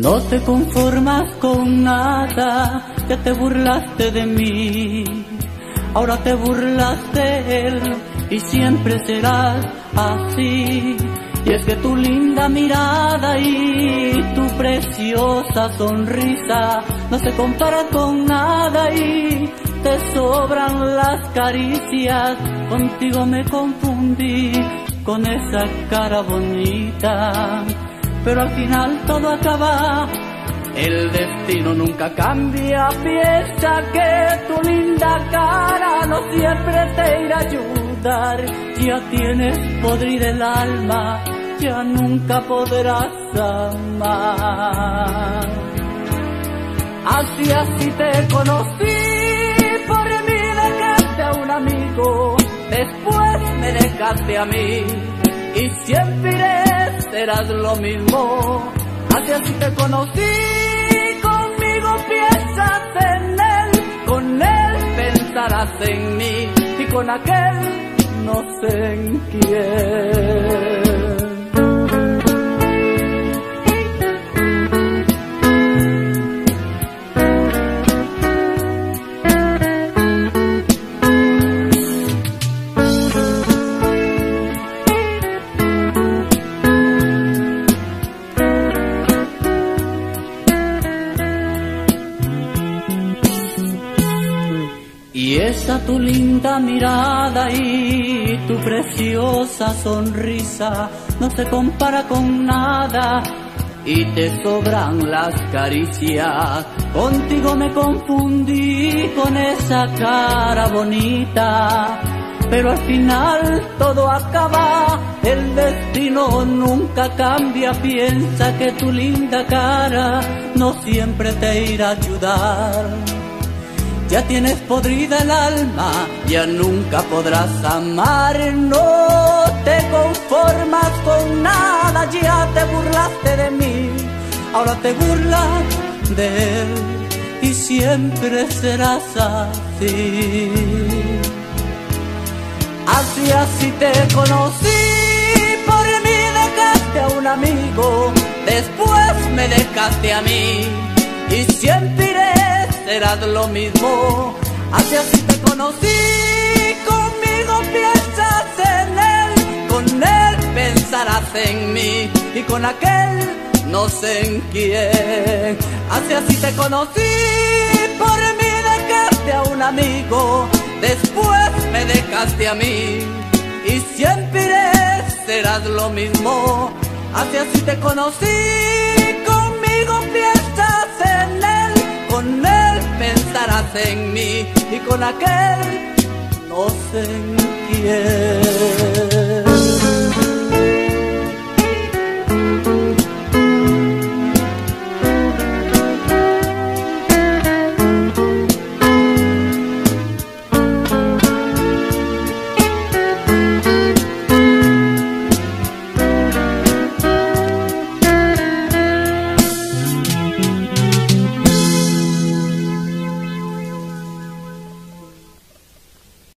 te conformas con nada, ya te burlaste de mí. Ahora te burlas de él y siempre serás así. Y es que tu linda mirada y tu preciosa sonrisa no se compara con nada y te sobran las caricias. Contigo me confundí con esa cara bonita, pero al final todo acaba. El destino nunca cambia, piensa que tu linda cara no siempre te irá a ayudar. Ya tienes podrir el alma, ya nunca podrás amar. Así, así te conocí, por mí dejaste a un amigo, después me dejaste a mí, y siempre serás lo mismo. Así, así te conocí, conmigo piensas en él, con él pensarás en mí, y con aquel no sé en quién. Esa tu linda mirada y tu preciosa sonrisa no se compara con nada y te sobran las caricias. Contigo me confundí con esa cara bonita, pero al final todo acaba. El destino nunca cambia, piensa que tu linda cara no siempre te irá a ayudar. Ya tienes podrida el alma, ya nunca podrás amar, no te conformas con nada, ya te burlaste de mí, ahora te burlas de él y siempre serás así. Así, así te conocí, por mí dejaste a un amigo, después me dejaste a mí y siempre serás lo mismo. Así así te conocí, conmigo piensas en él, con él pensarás en mí y con aquel no sé en quién. Así así te conocí, por mí dejaste a un amigo, después me dejaste a mí y siempre serás lo mismo. Así así te conocí, en mí y con aquel no sé en quién.